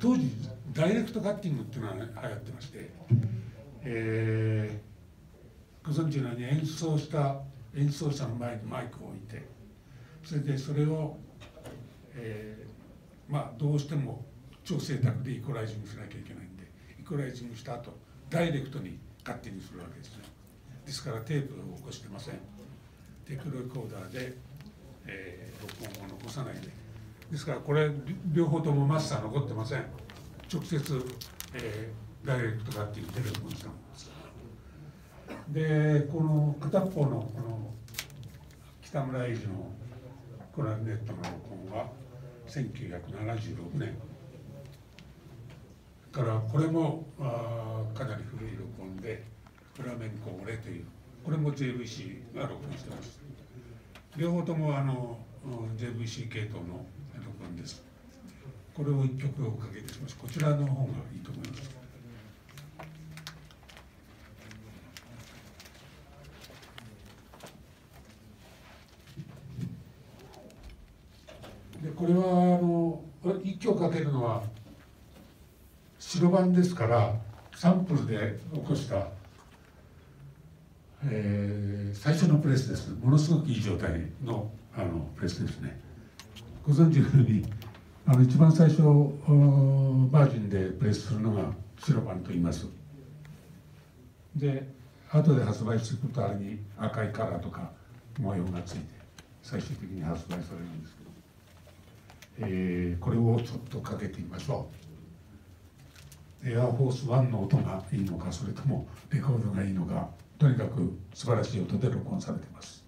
当時ダイレクトカッティングっていうのが、ね、流行ってまして、えー、ご存知のように演奏した演奏者の前にマイクを置いてそれでそれを、えー、まあどうしても超正確でイコライジングしなきゃいけないんでイコライジングした後ダイレクトにカッティングするわけですね。ですからテープを起こしてません。テープレコーダーで、えー、録音を残さないでですからこれ両方ともマスター残ってません。直接、えー、ダイレクトカッティングで録音したものです。でこの片方のこの北村英二のコラネットの録音は1976年からこれもあかなり古い録音で「フラメンコオレ」というこれも JVC が録音してます。両方ともあの JVC 系統の録音です。これを1曲おかけいたします。こちらの方がいいと思います。でこれはあの一曲かけるのは白番ですからサンプルで起こした、えー、最初のプレスです。ものすごくいい状態のあのプレスですね。ご存知のようにあの一番最初バージンでプレスするのが白番と言いますで後で発売するとあれに赤いカラーとか模様がついて最終的に発売されるんですけど、えー、これをちょっとかけてみましょう。エアフォースワンの音がいいのかそれともレコードがいいのかとにかく素晴らしい音で録音されています。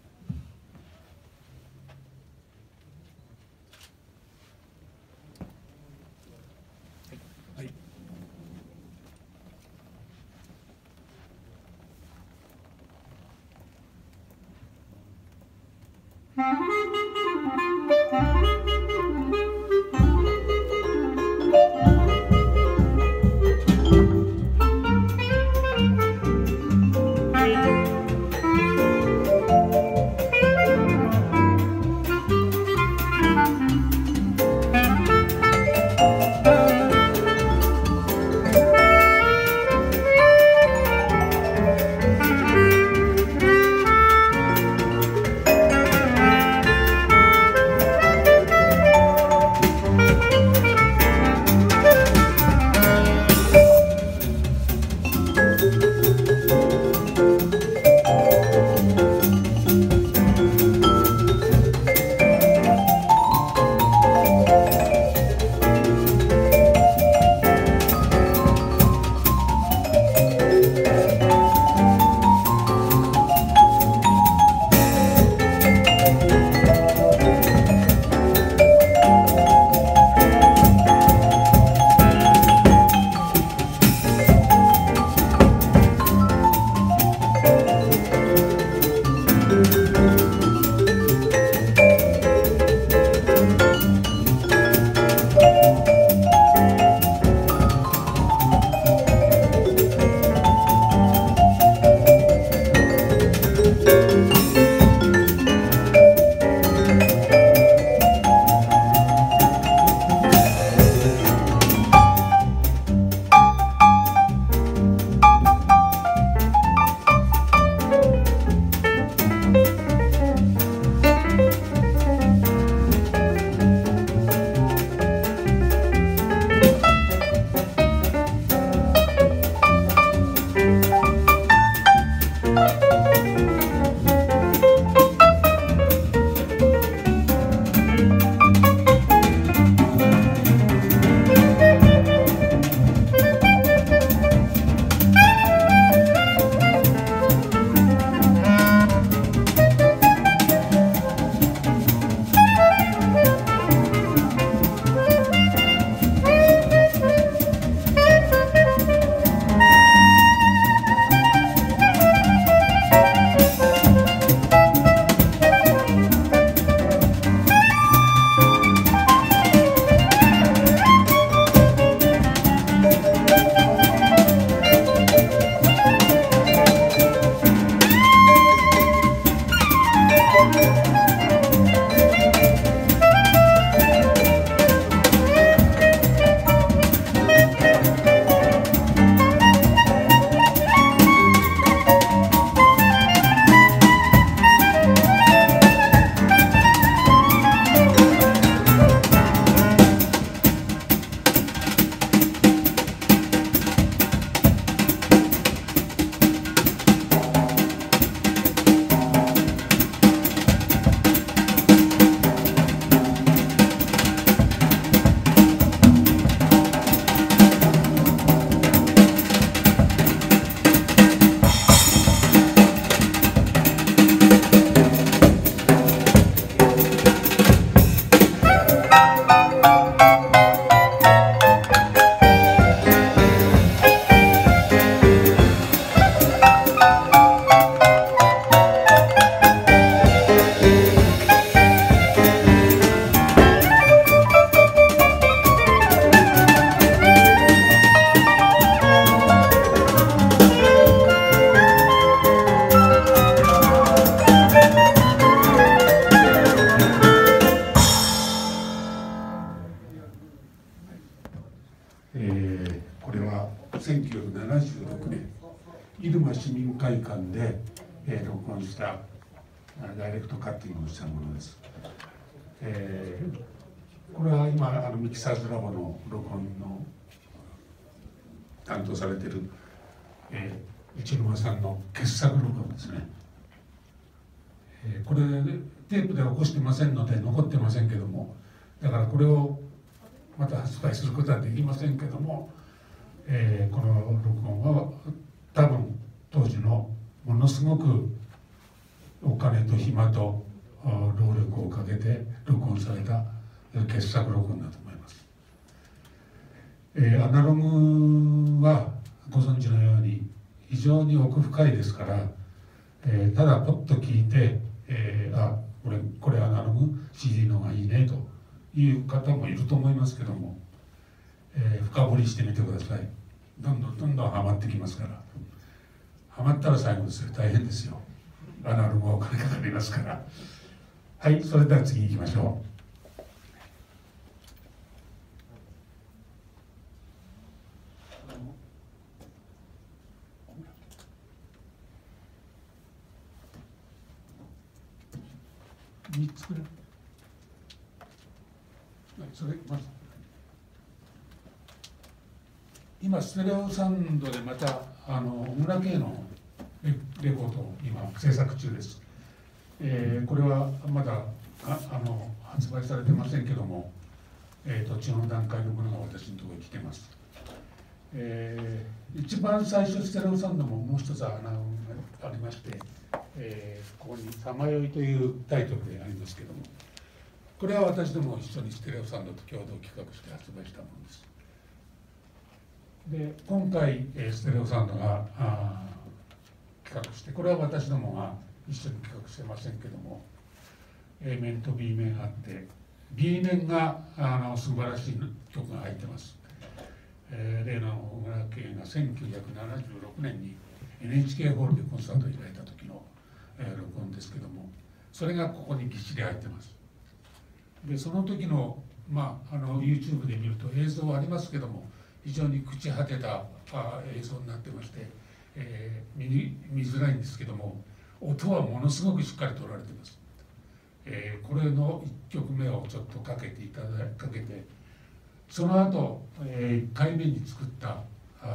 えー、録音したダイレクトカッティングをしたものです、えー、これは今あのミキサーズラボの録音の担当されてる、えー、一沼さんの傑作録音ですね、えー、これテープで起こしてませんので残ってませんけどもだからこれをまた発売することはできませんけども、えー、この録音は多分当時のものすごくお金と暇と労力をかけて録音された傑作録音だと思います、えー、アナログはご存知のように非常に奥深いですから、えー、ただポッと聞いて、えー、あこれこれアナログ CD の方がいいねという方もいると思いますけども、えー、深掘りしてみてください。どんどんどんどんハマってきますから。ハマったら最後ですよ。大変ですよ。アナログはお金かかりますから。はいそれでは次行きましょう。3つくらい。それまず。今ステレオサウンドでまたあの小村圭のレポートを今制作中です、えー、これはまだああの発売されてませんけども、えー、途中の段階のものが私のところに来てます、えー、一番最初ステレオサンドももう一つあありまして、えー、ここに「さまよい」というタイトルでありますけどもこれは私ども一緒にステレオサンドと共同企画して発売したものです。で今回、えー、ステレオサンドがあ画してこれは私どもが一緒に企画してませんけども A 面と B 面あって B 面があの素晴らしい曲が入ってます、えー、例の小村家が1976年に NHK ホールでコンサートを開いた時の、えー、録音ですけどもそれがここにぎっしり入ってます。でその時のまああの YouTube で見ると映像はありますけども非常に朽ち果てたあ映像になってまして、えー、見見づらいんですけども音はものすごくしっかり取られてます、えー、これの1曲目をちょっとかけていただかけてその後、えー、1回目に作った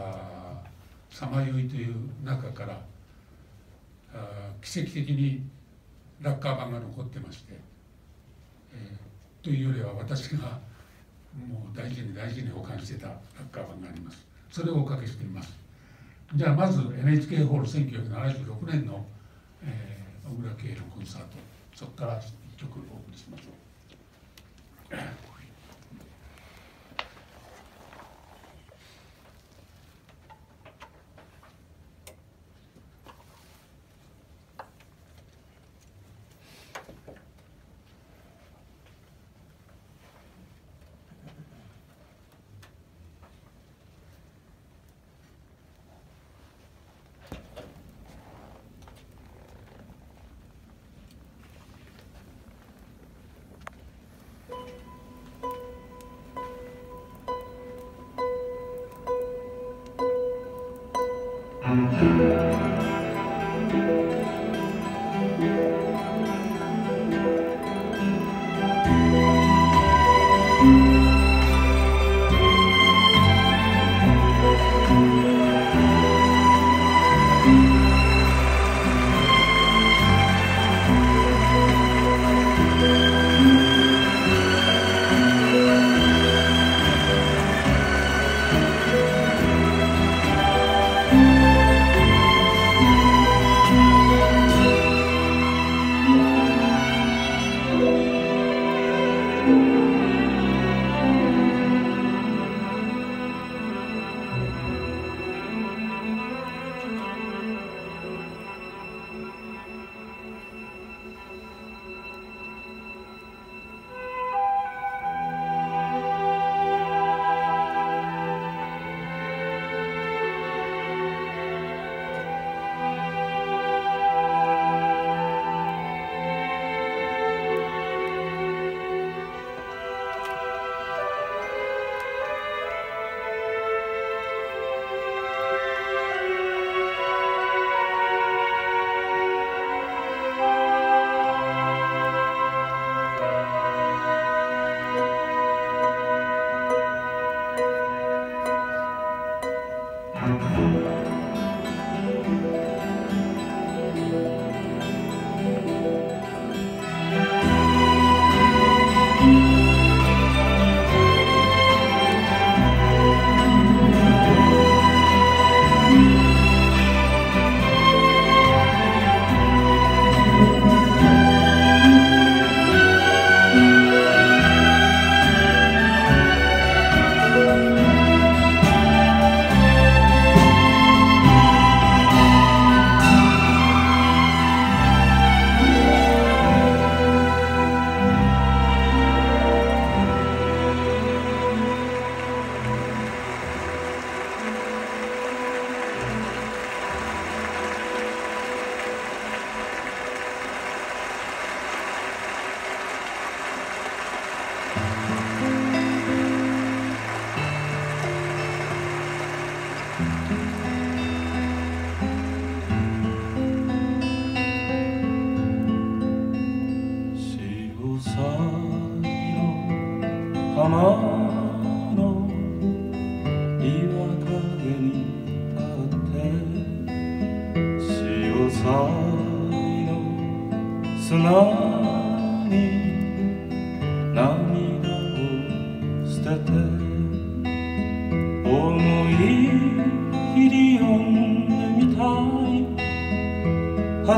「さまよい」という中からあ奇跡的にラッカー版が残ってまして、えー、というよりは私がもう大事に大事に保管してたラッカー版があります。それをおかけしてみます。じゃあまず NHK ホール1976年の、えー、小倉慶のコンサートそこから1曲お送りしましょう。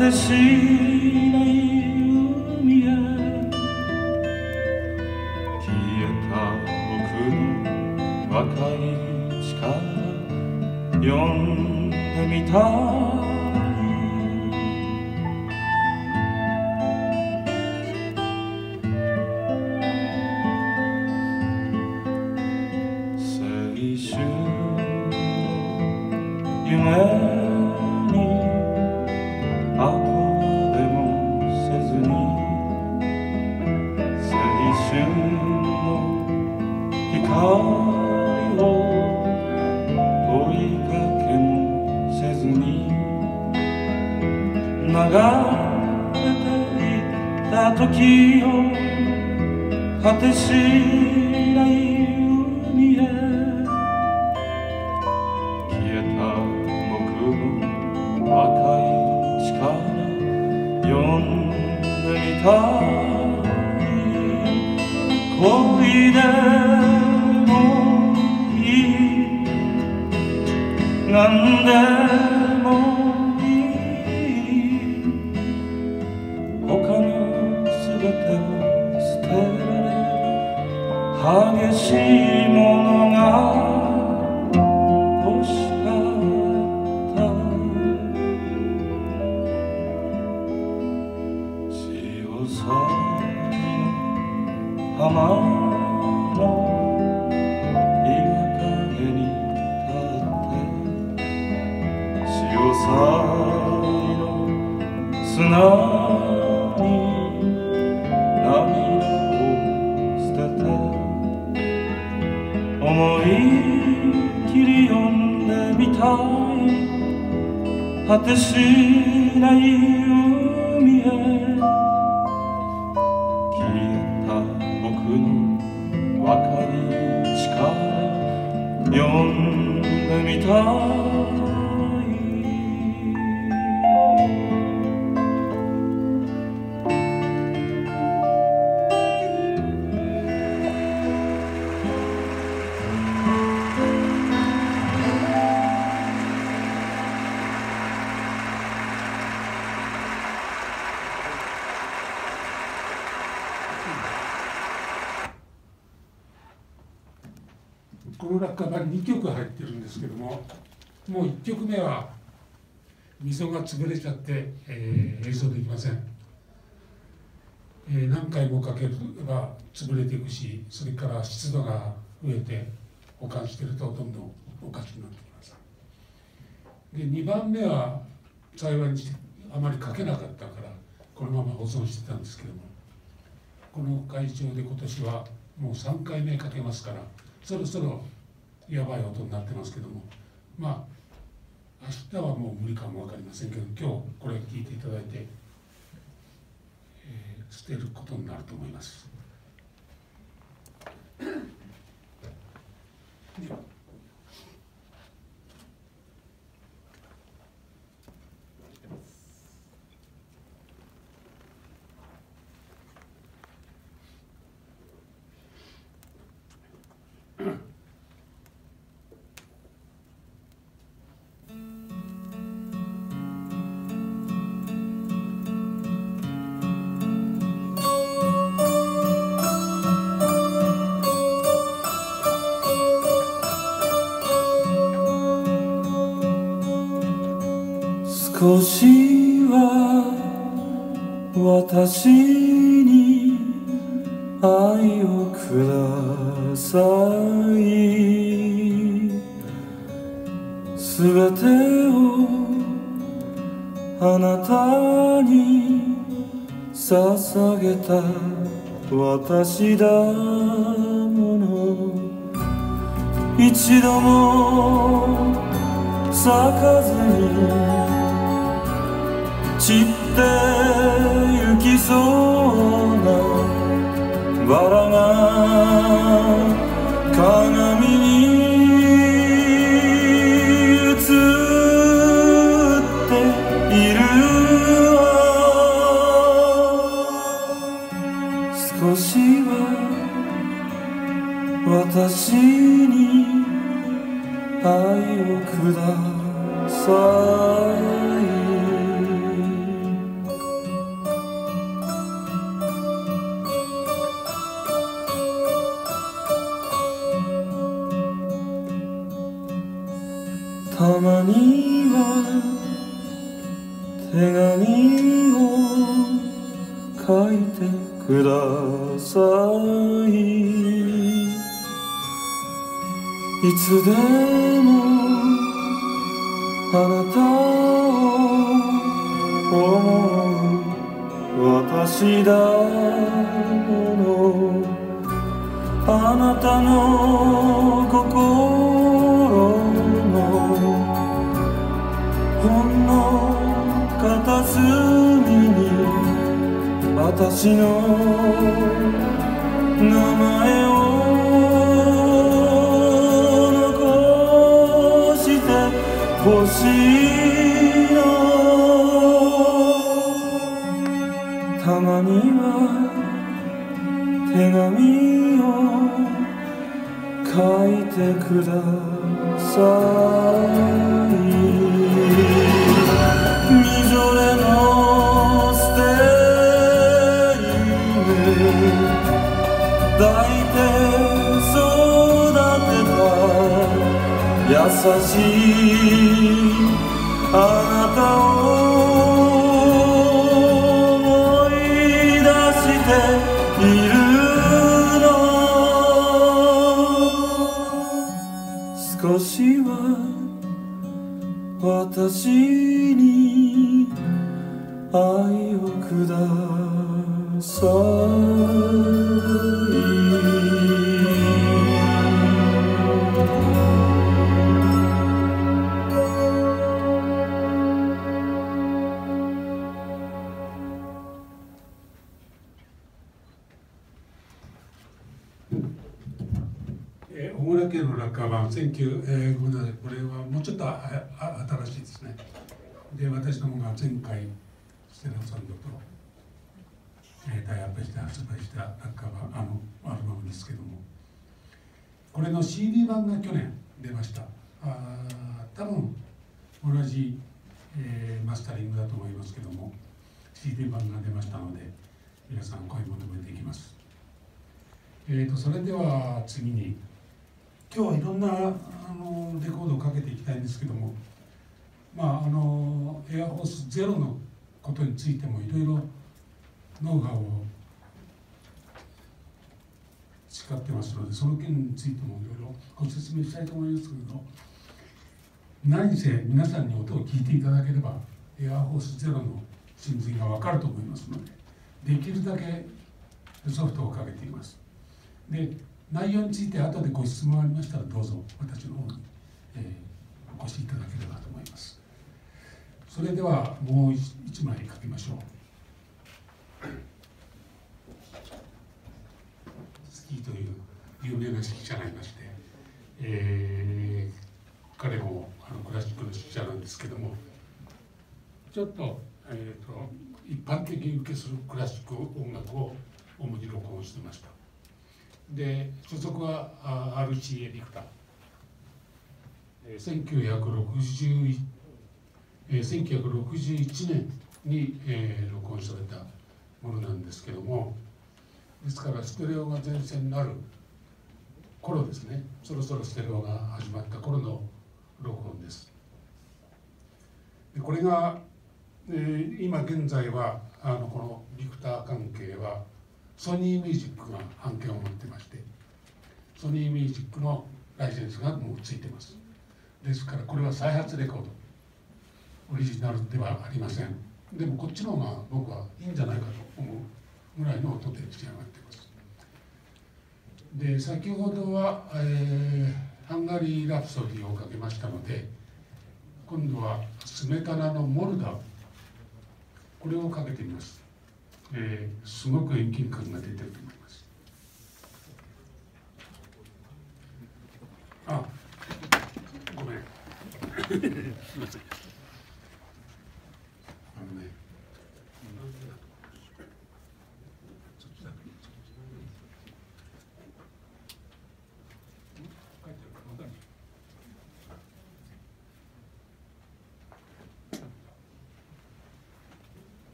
的心。流れていた時を果てしない海へ消えた僕の赤い力呼んでみたい恋でもなんで change. 場に2曲入ってるんですけどももう1曲目は溝が潰れちゃって、えー、演奏できません、えー、何回もかければ潰れていくしそれから湿度が増えて保管してるとどんどんおかしくなってきます。で2番目は幸いにしてあまりかけなかったからこのまま保存してたんですけどもこの会場で今年はもう3回目かけますからそろそろやばい音になってますけどもまあ明日はもう無理かも分かりませんけど今日これ聞いていただいて、えー、捨てることになると思います。では少しは私に愛をくださいすべてをあなたに捧げた私だもの。一度も咲かずに散ってゆきそうなバラが鏡に映っている少しは私に愛をください。書いてください。いつでもあなたを思う私だもの。あなたの心のほんの片隅。私の名前を残してほしいの。たまには手紙を書いてください。みぞれしいあなたを思い出しているの。少しは私村家の落下版19、えー、なさいこれはもうちょっと新しいですね。で私の方が前回ステラさんと、えー、タイアップして発売した落下版あのアルバムですけども。これの CD 版が去年出ました。あ多分同じ、えー、マスタリングだと思いますけども CD 版が出ましたので皆さん声求めていきます。えーとそれでは次に今日はいろんなあのレコードをかけていきたいんですけどもまああのエアホースゼロのことについてもいろいろノウハウを誓ってますのでその件についてもいろいろご説明したいと思いますけど何せ皆さんに音を聞いていただければエアホースゼロの真髄が分かると思いますのでできるだけソフトをかけています。で内容について後でご質問ありましたらどうぞ私の方に、えー、お越しいただければと思います。それではもう一枚書きましょう。スキーという有名な指揮者がいまして、えー、彼もあのクラシックの指揮者なんですけどもちょっと,、えーと、と一般的に受けするクラシック音楽を主に録音してました。で所属は RCA ビクタ。ー1961年に、えー、録音されたものなんですけども。ですからステレオが前線になる頃ですね。そろそろステレオが始まった頃の録音です。でこれが、えー、今現在はあのこのビクター関係はソニーミュージックが版権を持ってましてソニーミュージックのライセンスがもうついてます。ですからこれは再発レコード。オリジナルではありません。でもこっちの方が僕はいいんじゃないかと思うぐらいの音で仕上がっています。で先ほどは、えー、ハンガリー・ラプソディをかけましたので今度はスメタナのモルダこれをかけてみます。えー、すごく遠近感が出てると思います。あごめんすみません。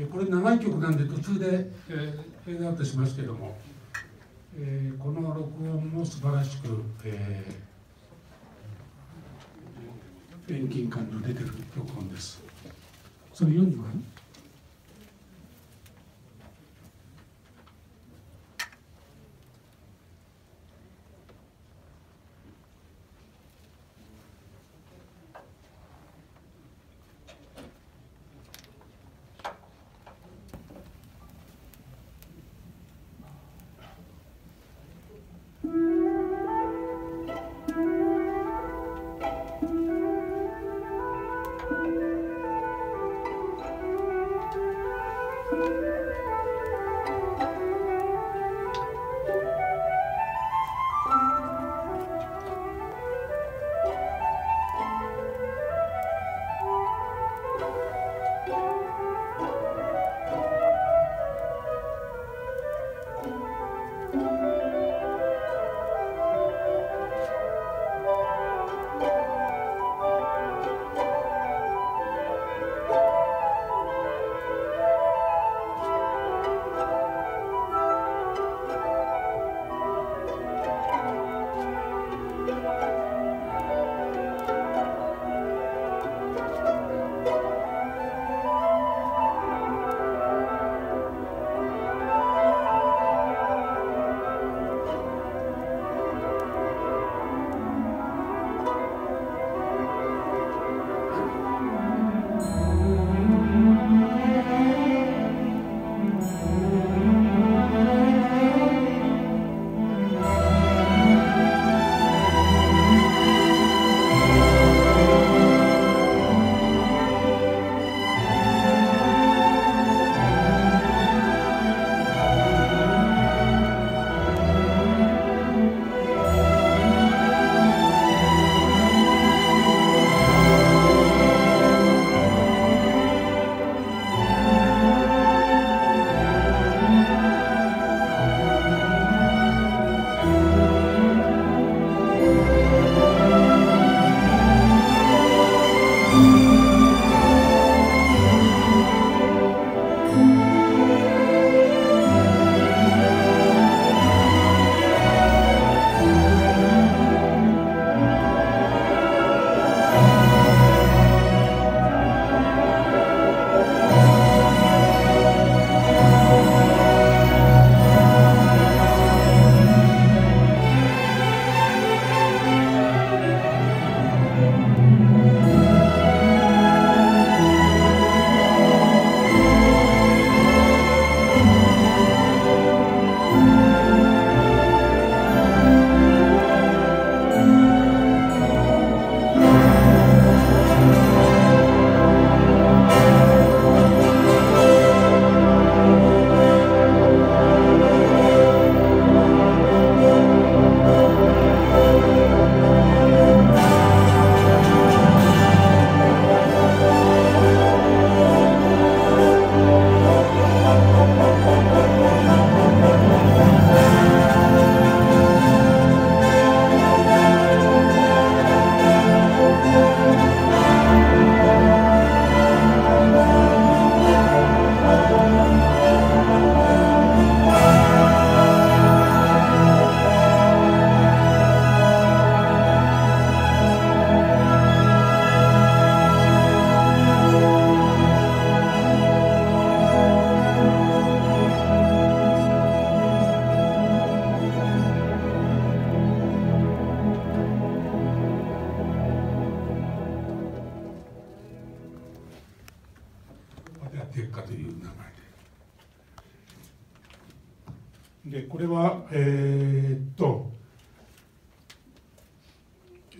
えーこれ長い曲なんで途中で、えーフェードアウトしますけども、えーこの録音も素晴らしく、えー遠近感の出てる録音です。それ読んでごらん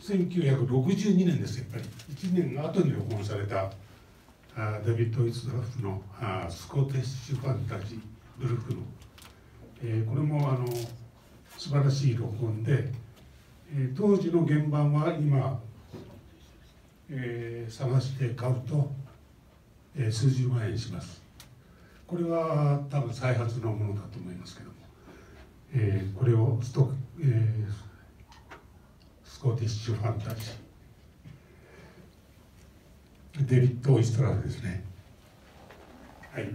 1962年ですやっぱり。1年の後に録音されたあデビッド・イツドラフのあスコティッシュ・ファンタジーブルックの、えーこれもあの素晴らしい録音で、えー、当時の原版は今、えー、探して買うと、えー、数十万円します。これは多分再発のものだと思いますけども、えー、これをストック、えー、コティッシュファンタジー。デビッド・オイストラルですね。はい。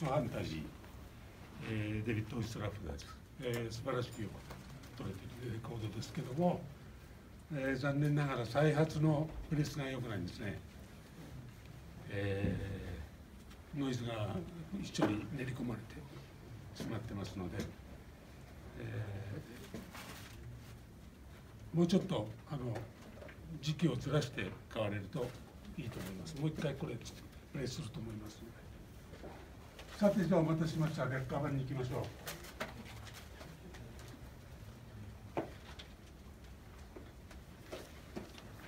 スファンタジー、えー、デビッド・オイストラフです、えー、素晴らしくよく撮れているレコードですけども、えー、残念ながら再発のプレスが良くないんですね、えー、ノイズが一緒に練り込まれてしまってますので、えー、もうちょっとあの時期をずらして買われるといいと思います。もう一回これプレイすると思いますので。さてじゃあお待たせしました。劣化版に行きましょう。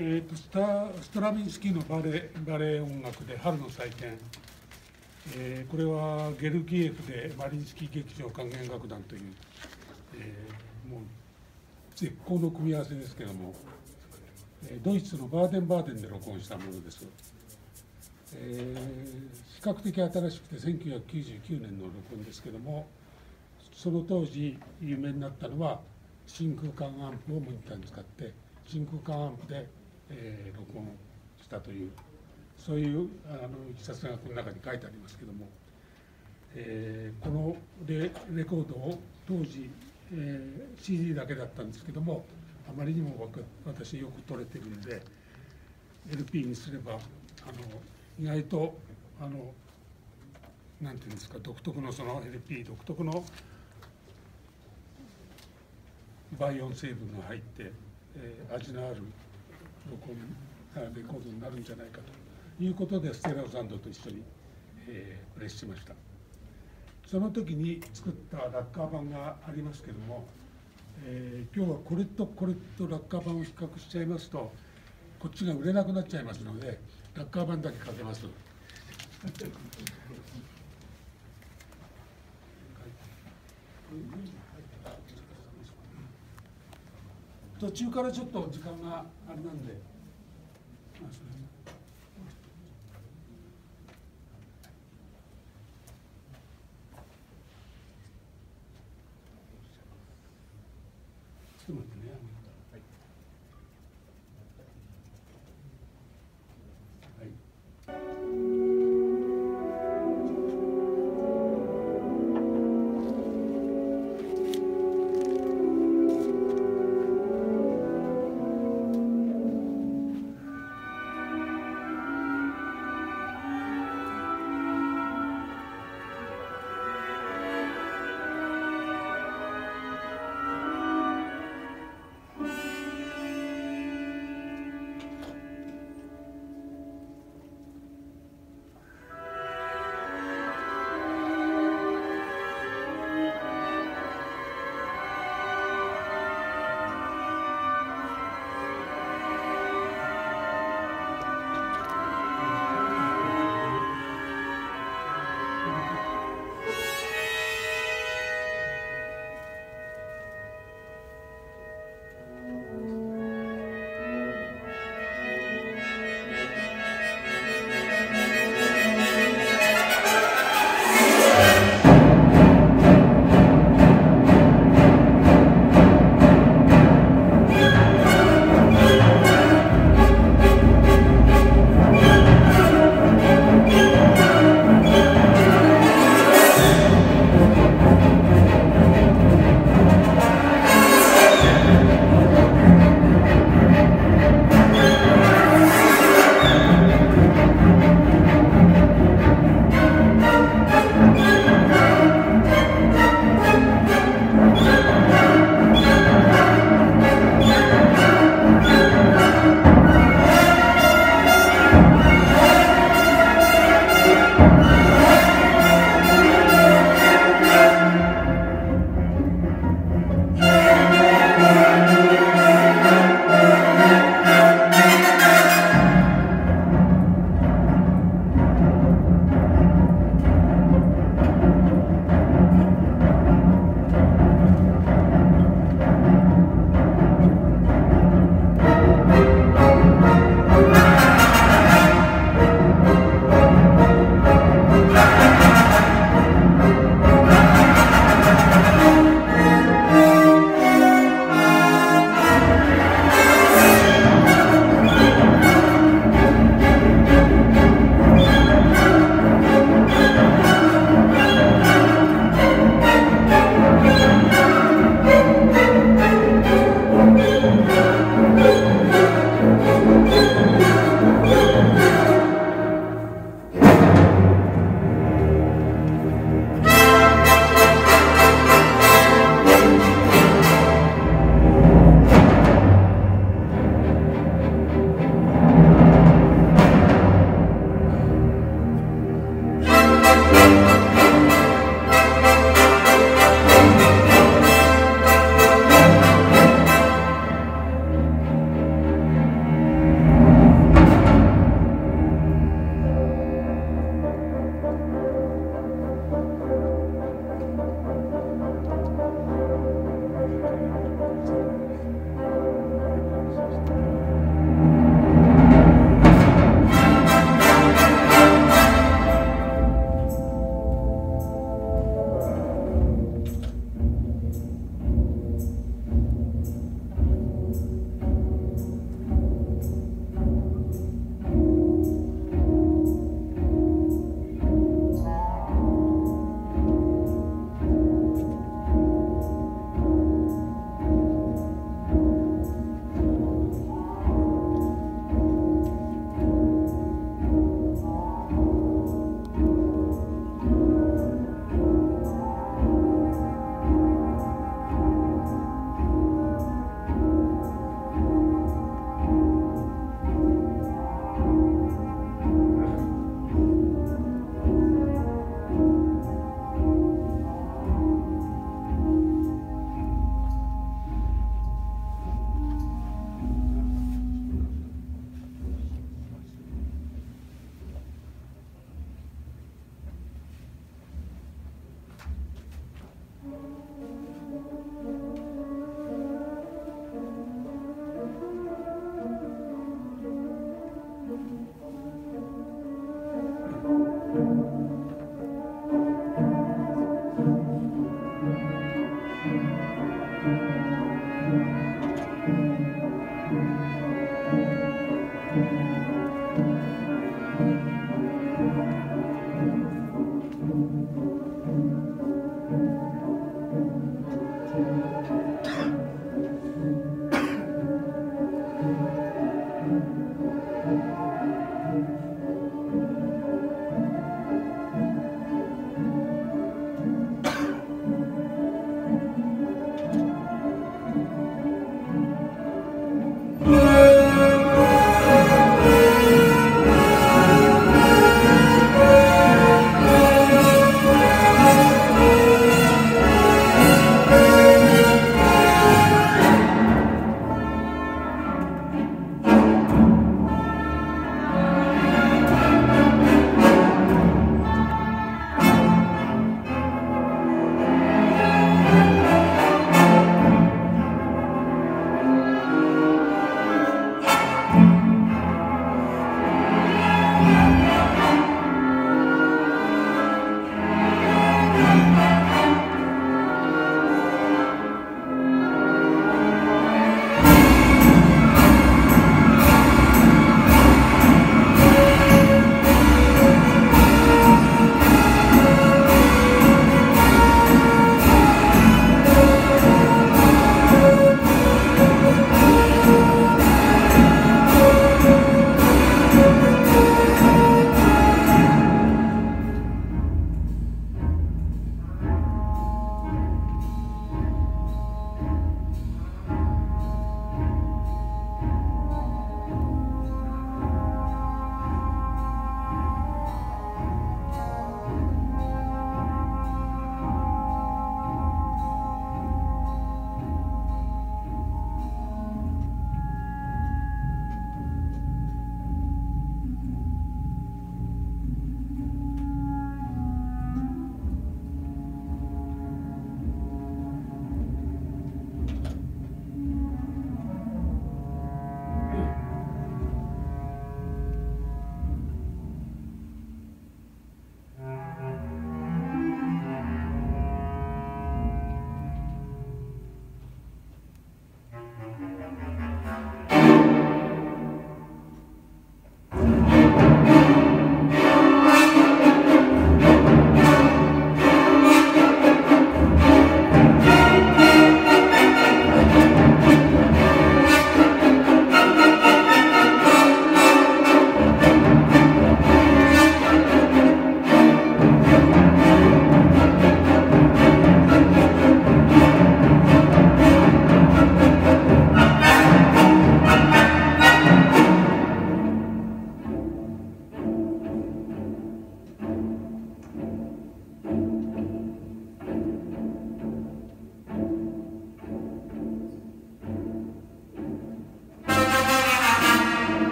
えーと、スタストラミンスキーのバレバレエ音楽で春の祭典、えー、これはゲルギエフでマリンスキー劇場管弦楽団という、えー、もう絶好の組み合わせですけどもドイツのバーデンバーデンで録音したものです。えー、比較的新しくて1999年の録音ですけどもその当時有名になったのは真空管アンプをモニターに使って真空管アンプで、えー、録音したというそういうあのいきさつがこの中に書いてありますけども、えー、このレレコードを当時、えー、CD だけだったんですけどもあまりにも私よく撮れてるんで LP にすればあの意外とあのなんていうんですか独特のその LP 独特の倍音成分が入って、えー、味のある録音レコードになるんじゃないかということでステラオサンドと一緒に、えー、プレスしました。その時に作ったラッカー版がありますけどもえー、今日はこれとこれとラッカー版を比較しちゃいますとこっちが売れなくなっちゃいますのでラッカー版だけかけます。途中からちょっと時間があれなんで。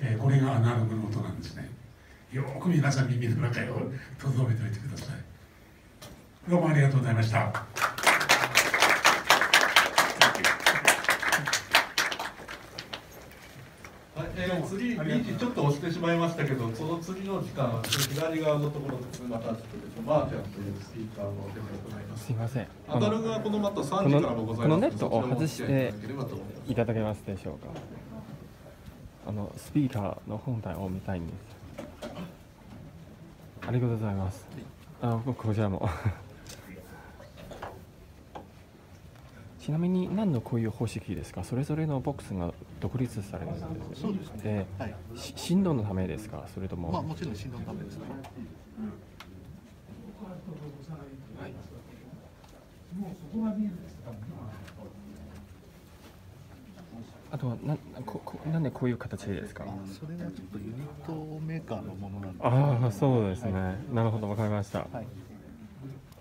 えーこれがアナログの音なんですねよーく皆さん耳の中へ留めておいてくださいどうもありがとうございましたはい、えー、次、リーチちょっと押してしまいましたけど、その次の時間、左側のところですね、またちょっとマーちゃんというスピーカーの行います。すいません。アナログはこのまた3時からもございますこのネットを外してお付き合いいただければと思いますいただけますでしょうか。あのスピーカーの本体を見たいんです。ありがとうございます。あ、僕こちらも。ちなみに何のこういう方式ですか？それぞれのボックスが独立されるんです。そうですねで、はいし振動のためですか？それとも。まあもちろん振動のためですね。あとはなここなんでこういう形ですか？それはちょっとユニットメーカーのものなんで。ああ、そうですね。なるほど、わかりました。はい。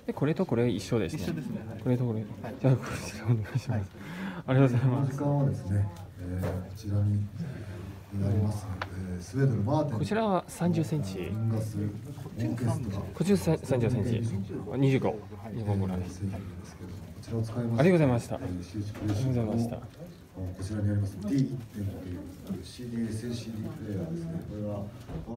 で、これとこれ一緒ですね。一緒ですねはいこれとこれ。じゃあ、こちらお願いします。ありがとうございます。時間はですね、えーこちらになります、えースウェーデンのマーテンこちらは30センチ。こちら30センチ。25。25ぐらいです。製品ですけどもこちらを使いましてありがとうございましたありがとうございましたこちらにあります。D1.5 という CDSLCD プレーヤーですね。これは